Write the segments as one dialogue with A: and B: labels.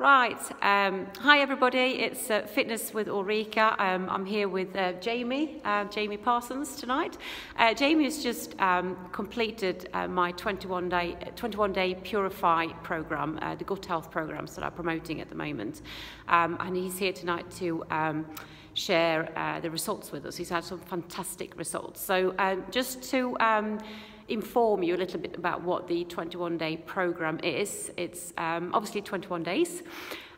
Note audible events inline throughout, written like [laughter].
A: Right. Um, hi, everybody. It's uh, Fitness with Ulrika. Um, I'm here with uh, Jamie, uh, Jamie Parsons tonight. Uh, Jamie has just um, completed uh, my 21 day, 21 day Purify program, uh, the gut health programs that I'm promoting at the moment. Um, and he's here tonight to um, share the results with us. He's had some fantastic results. So, um, just to inform you a little bit about what the 21 day program is. It's um, obviously 21 days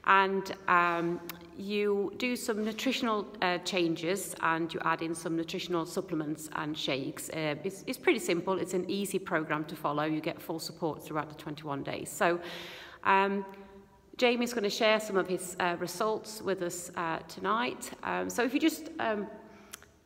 A: and um, you do some nutritional uh, changes and you add in some nutritional supplements and shakes. Uh, it's, it's pretty simple. It's an easy program to follow. You get full support throughout the 21 days. So um, Jamie's going to share some of his uh, results with us uh, tonight. Um, so if you just, um,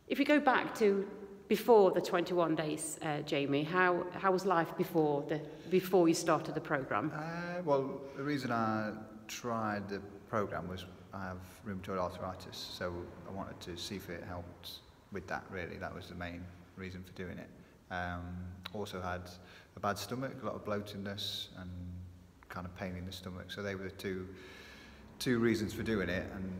A: if you go back to before the 21 days, uh, Jamie? How, how was life before, the, before you started the programme?
B: Uh, well, the reason I tried the programme was I have rheumatoid arthritis, so I wanted to see if it helped with that, really. That was the main reason for doing it. Um, also had a bad stomach, a lot of bloatedness and kind of pain in the stomach. So they were the two, two reasons for doing it. And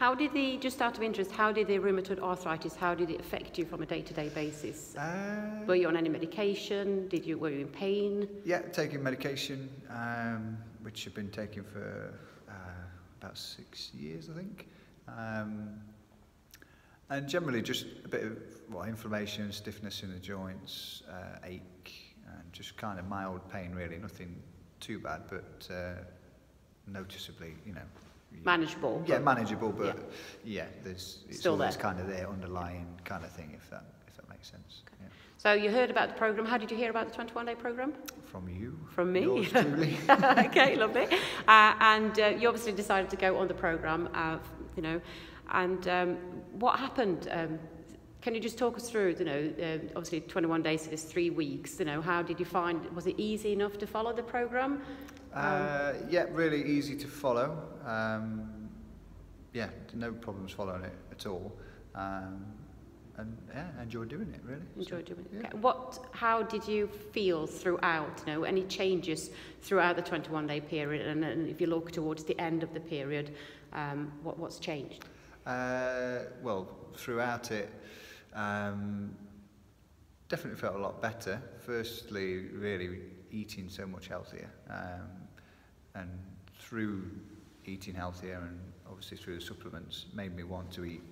A: How did the, just out of interest, how did the rheumatoid arthritis, how did it affect you from a day-to-day basis?
B: uh,
A: Were you on any medication? Did you, were you in pain?
B: Yeah, taking medication, um, which I've been taking for uh, about six years, I think. Um, and generally just a bit of well, inflammation, stiffness in the joints, uh, ache, and just kind of mild pain, really. Nothing too bad, but uh, noticeably, you know.
A: Manageable?
B: Yeah, manageable, but yeah, there's it's
A: Still
B: always
A: there.
B: kind of there underlying kind of thing, if that if that makes sense. Yeah.
A: So you heard about the programme. How did you hear about the 21-day programme?
B: From you,
A: From me?
B: yours [laughs] truly. [laughs]
A: okay, lovely. Uh, and uh, you obviously decided to go on the programme, uh, you know, and um, what happened? Um, can you just talk us through, you know, uh, obviously 21 days is three weeks, you know, how did you find, was it easy enough to follow the programme?
B: Uh, yeah, really easy to follow. Um, yeah, no problems following it at all. Um, and yeah, enjoy doing it really.
A: Enjoyed doing it.
B: yeah.
A: Okay. What, how did you feel throughout, you know, any changes throughout the 21 day period? And, and if you look towards the end of the period, um, what, what's changed?
B: Uh, well, throughout it, um, definitely felt a lot better. Firstly, really eating so much healthier, um, and through eating healthier and obviously through the supplements, made me want to eat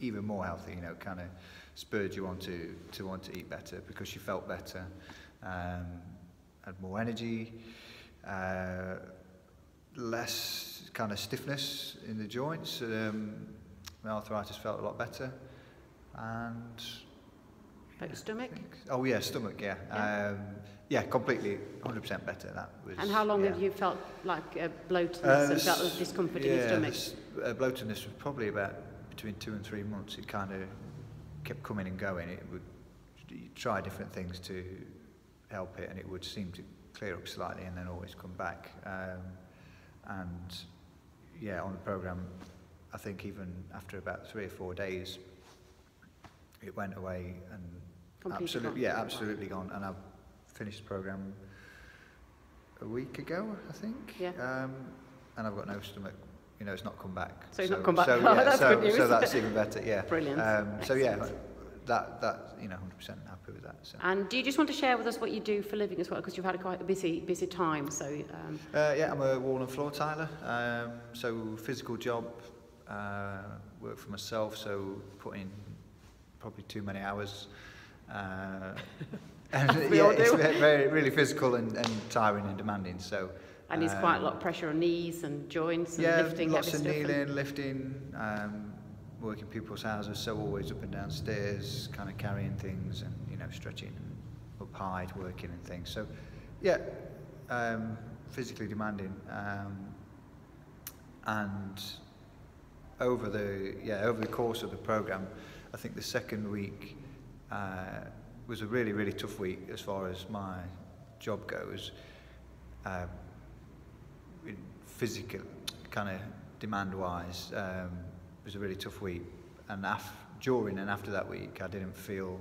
B: even more healthy. You know, kind of spurred you on to to want to eat better because you felt better, um, had more energy. Uh, less kind of stiffness in the joints. Um, my arthritis felt a lot better. And
A: About your stomach?
B: Oh yeah, stomach. Yeah,
A: Yeah.
B: Um, yeah, completely, 100% better. That was.
A: And how long
B: yeah.
A: have you felt like uh, bloatedness
B: Uh,
A: and felt discomfort in your stomach?
B: this, Uh, bloatedness was probably about between two and three months. It kind of kept coming and going. It would you try different things to help it, and it would seem to clear up slightly and then always come back. Um, and yeah, on the program, I think even after about three or four days, it went away and
A: Completely
B: absolutely,
A: gone.
B: yeah, absolutely gone. And I've finished the program a week ago, I think.
A: Yeah.
B: Um, and I've got no stomach. You know, it's not come back.
A: So it's not come back.
B: So, [laughs]
A: Oh, that's
B: so,
A: good news.
B: So that's even better. Yeah.
A: Brilliant.
B: Um, so yeah, that that you know, 100% happy with that. So.
A: And do you just want to share with us what you do for living as well? Because you've had a quite a busy, busy time. So, um,
B: Uh, yeah, I'm a wall and floor tiler. Um, so physical job, uh, work for myself. So put in probably too many hours. [laughs] Uh, and yeah, it's very really physical and, and tiring and demanding. So
A: and there's quite a
B: um,
A: lot of pressure on knees and joints and
B: yeah,
A: lifting
B: lots of kneeling, lifting, um, working people's houses. So always up and down stairs, kind of carrying things and you know stretching and up high, working and things. So yeah, um, physically demanding. Um, and over the yeah over the course of the program, I think the second week uh, was a really really tough week as far as my job goes. Uh, in physical kind of demand wise um, it was a really tough week and af- during and after that week I didn't feel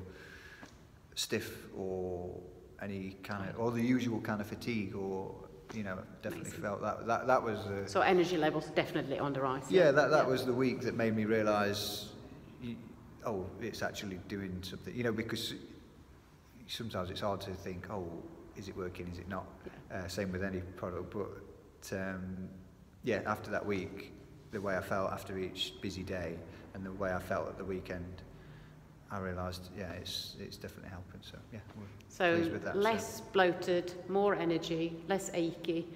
B: stiff or any kind of or the usual kind of fatigue or you know, definitely
A: Amazing.
B: felt that that that was. Uh,
A: So energy levels definitely on the rise.
B: yeah, that that was the week that made me realise, oh, it's actually doing something. You know, because sometimes it's hard to think, oh, is it working? Is it not? Uh, same with any product, but um, yeah, after that week, the way I felt after each busy day and the way I felt at the weekend, I realised, yeah, it's it's definitely helping. So yeah,
A: So
B: that.
A: less bloated, more energy, less achy,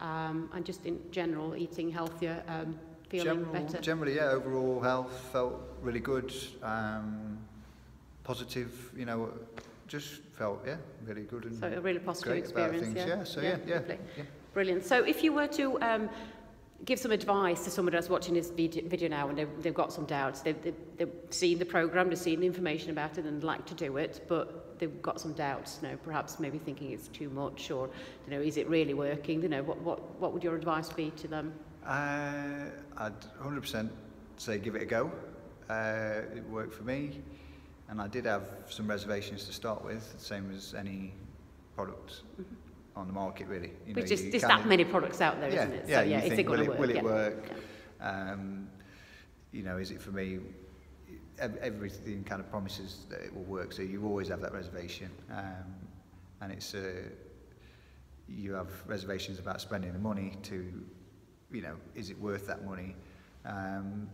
A: um, and just in general eating healthier, um, feeling
B: General,
A: better.
B: Generally, yeah, overall health felt really good, um, positive, you know, just felt, yeah, really good and
A: So a really positive experience,
B: things.
A: yeah?
B: Yeah, so
A: Yeah,
B: yeah, yeah, yeah.
A: Brilliant. So if you were to um, give some advice to someone that's watching this video, video now and they've, they've got some doubts, they've, they've, they've seen the programme, they've seen the information about it and like to do it, but they've got some doubts, you know, perhaps maybe thinking it's too much or, you know, is it really working? You know, what, what, what would your advice be to them?
B: Uh, I'd 100% say give it a go. Uh, it worked for me, and I did have some reservations to start with, same as any product on the market, really. You
A: But
B: know,
A: just, there's that many products out there,
B: yeah,
A: not it?
B: Yeah,
A: so yeah, is
B: think,
A: it going to work?
B: will it
A: yeah.
B: work?
A: Yeah.
B: Um, you know, is it for me? Everything kind of promises that it will work, so you always have that reservation, um, and it's uh, you have reservations about spending the money to, you know, is it worth that money? Um,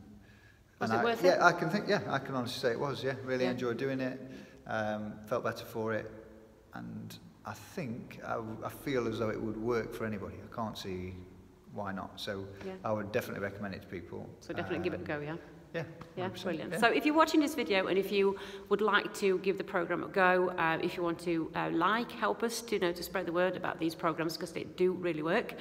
A: Was
B: and
A: it
B: I,
A: worth
B: yeah,
A: it?
B: I can think, yeah, I can honestly say it was. Yeah, really
A: Yeah.
B: enjoyed doing it. Um, felt better for it, and I think I feel as though it would work for anybody. I can't see why not. So
A: Yeah.
B: I would definitely recommend it to people.
A: So definitely give it a
B: Um,
A: go, yeah?
B: Yeah,
A: Yeah,
B: 100%,
A: brilliant.
B: yeah.
A: So if you're watching this video and if you would like to give the program a go, uh, if you want to uh, like, help us to you know to spread the word about these programs because they do really work.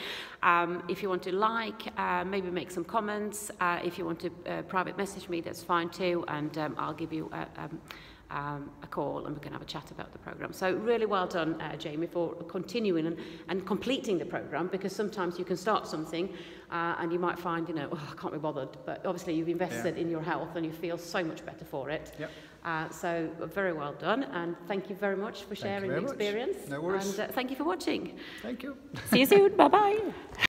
A: Um, if you want to like, uh, maybe make some comments. Uh, if you want to uh, private message me, that's fine too, and um, I'll give you a, um, um, a call and we can have a chat about the program. So really well done, uh, Jamie, for continuing and, and completing the program because sometimes you can start something uh, and you might find, you know, oh, I can't be bothered. But obviously you've invested in your health and you feel so much better for it.
B: Yep.
A: Uh, so very well done and thank you very much for sharing the
B: much.
A: experience.
B: No worries.
A: And uh, thank you for watching.
B: Thank you.
A: See you soon. [laughs] Bye-bye.